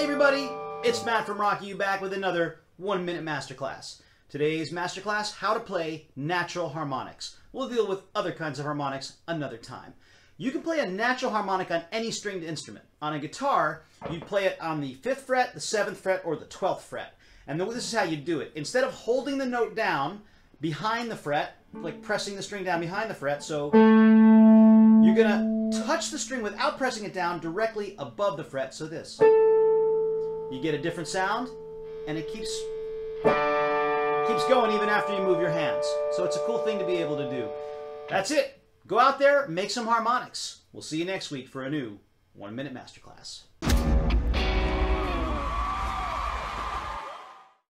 everybody, it's Matt from Rock U back with another one minute masterclass. Today's masterclass, how to play natural harmonics. We'll deal with other kinds of harmonics another time. You can play a natural harmonic on any stringed instrument. On a guitar, you play it on the 5th fret, the 7th fret, or the 12th fret. And this is how you do it. Instead of holding the note down behind the fret, like pressing the string down behind the fret, so you're gonna touch the string without pressing it down directly above the fret, so this. You get a different sound, and it keeps keeps going even after you move your hands. So it's a cool thing to be able to do. That's it. Go out there, make some harmonics. We'll see you next week for a new one minute masterclass.